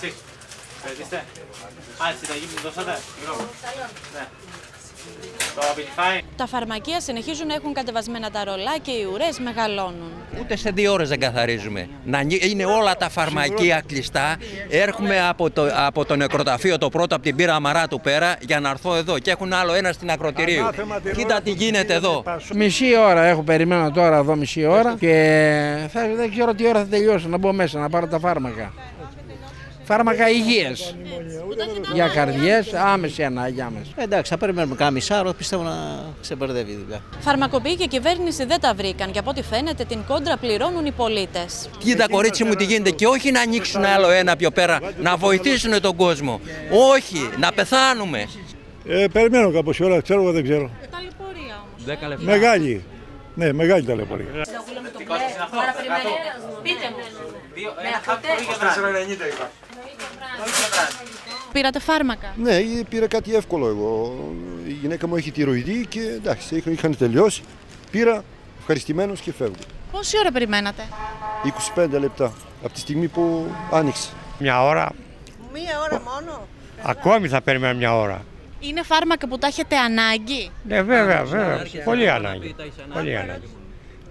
Sik. Kredisi. Hadi size gidin dostlar. Bravo. Ne? Τα φαρμακεία συνεχίζουν να έχουν κατεβασμένα τα ρολά και οι ουρές μεγαλώνουν. Ούτε σε δύο ώρες δεν καθαρίζουμε. Να νι- είναι όλα τα φαρμακεία κλειστά. Έρχομαι από το, από το νεκροταφείο το πρώτο, από την πύρα Αμαρά του πέρα, για να έρθω εδώ. Και έχουν άλλο ένα στην ακροτηρίου. Κοίτα τι γίνεται εδώ. Μισή ώρα έχω περιμένω τώρα εδώ μισή ώρα και θα, δεν ξέρω τι ώρα θα τελειώσω να μπω μέσα να πάρω τα φάρμακα. Φάρμακα υγείας. Για καρδιές, άμεση ανάγκη άμεση. Εντάξει, θα περιμένουμε κάνα μισάρο, πιστεύω να ξεμπερδεύει η δουλειά. Φαρμακοποιοί και κυβέρνηση δεν τα βρήκαν και από ό,τι φαίνεται την κόντρα πληρώνουν οι πολίτες. Κοίτα κορίτσι μου τι γίνεται και όχι να ανοίξουν άλλο ένα πιο πέρα, να βοηθήσουν τον κόσμο. Όχι, να πεθάνουμε. Ε, περιμένω κάπως ώρα, ξέρω εγώ δεν ξέρω. Ταλαιπωρία όμως. Μεγάλη. Ναι, μεγάλη ταλαιπωρία. Δύο, ένα χάπι πολύ και βράδυ. Πήρατε φάρμακα; Ναι, πήρα κάτι εύκολο εγώ. Η γυναίκα μου έχει τυροειδή και εντάξει, είχαν- είχαν τελειώσει. Πήρα, ευχαριστημένος και φεύγω. Πόση ώρα περιμένατε; 25 λεπτά από τη στιγμή που άνοιξε. Μια ώρα. Μία ώρα μόνο. Ακόμη θα περιμένω μια ώρα. Είναι φάρμακα που τα έχετε ανάγκη; Ναι, βέβαια, βέβαια. Πολύ ανάγκη. Πολύ ανάγκη.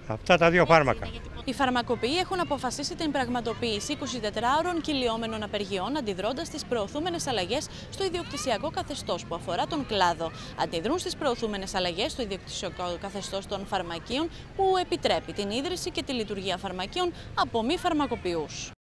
Αυτά τα δύο φάρμακα. Οι φαρμακοποιοί έχουν αποφασίσει την πραγματοποίηση 24ωρων κυλιόμενων απεργιών αντιδρώντας στι προωθούμενες αλλαγές στο ιδιοκτησιακό καθεστώς που αφορά τον κλάδο. Αντιδρούν στις προωθούμενες αλλαγές στο ιδιοκτησιακό καθεστώς των φαρμακείων που επιτρέπει την ίδρυση και τη λειτουργία φαρμακείων από μη φαρμακοποιούς.